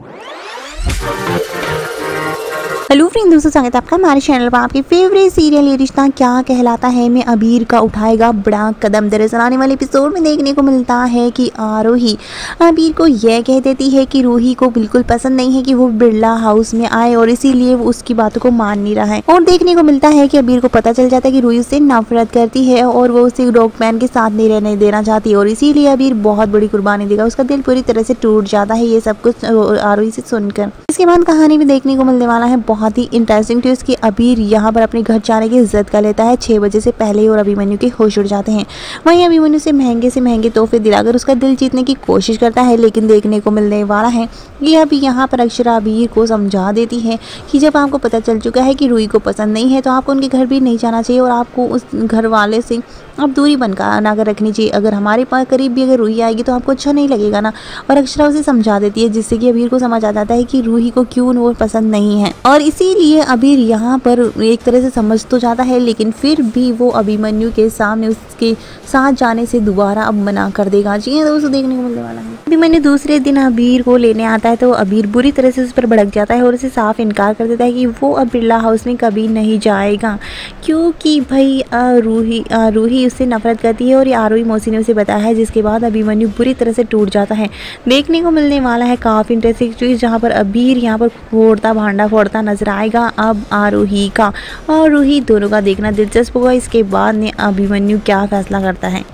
Thank you. Hello friend दोस्तों, स्वागत है आपका हमारे चैनल पर। आपके फेवरेट सीरियल ये रिश्ता क्या कहलाता है? में अबीर का उठाएगा बड़ा कदम। दरअसल आने वाले एपिसोड में देखने को मिलता है कि आरोही अबीर को यह कह देती है कि रूही को बिल्कुल पसंद नहीं है कि वो बिरला हाउस में आए और इसीलिए वो उसकी बातों को मान नहीं रहा है। और देखने को मिलता है कि अबीर को पता चल जाता है कि रूही उससे नफरत करती है और वो उसे डॉगमैन के साथ नहीं रहने देना चाहती और इसीलिए अबीर बहुत बड़ी कुर्बानी देगा। उसका दिल पूरी तरह से टूट जाता है, ये सब कुछ आरोही से सुनकर। इसके बाद कहानी में देखने को मिलने वाला है। ही इंटरेस्टिंग ट्विस्ट कि अबीर यहाँ पर अपने घर जाने की इज़्ज़त कर लेता है। छः बजे से पहले ही और अभिमन्यु के होश उड़ जाते हैं। वहीं अभिमन्यु से महँगे से महँगे तोहफे दिलाकर उसका दिल जीतने की कोशिश करता है, लेकिन देखने को मिलने वाला है कि अभी यहाँ पर अक्षरा अबीर को समझा देती है कि जब आपको पता चल चुका है कि रूई को पसंद नहीं है तो आपको उनके घर भी नहीं जाना चाहिए और आपको उस घर वाले से अब दूरी बनकर कर रखनी चाहिए। अगर हमारे पास करीब भी अगर रूही आएगी तो आपको अच्छा नहीं लगेगा ना? और अक्षरा उसे समझा देती है, जिससे कि अबीर को समझ आ जाता है कि रूही को क्यों वो पसंद नहीं है। और इसीलिए अबीर यहाँ पर एक तरह से समझ तो जाता है, लेकिन फिर भी वो अभिमन्यु के सामने उसके साथ जाने से दोबारा अब मना कर देगा। जी हाँ दोस्तों, देखने को मिलने वाला है। अभिमन्यु दूसरे दिन अबीर को लेने आता है तो अबीर बुरी तरह से उस पर भड़क जाता है और उसे साफ़ इनकार कर देता है कि वो अब बिरला हाउस में कभी नहीं जाएगा, क्योंकि भाई रूही रूही उससे नफरत करती है और ये आरोही मौसी ने उसे बताया है, जिसके बाद अभिमन्यु बुरी तरह से टूट जाता है। देखने को मिलने वाला है काफ़ी इंटरेस्टिंग चीज़, जहाँ पर अबीर यहाँ पर फोड़ता, भांडा फोड़ता नज़र आएगा अब आरोही का। आरोही रूही दोनों का देखना दिलचस्प होगा, इसके बाद में अभिमन्यु क्या फैसला करता है?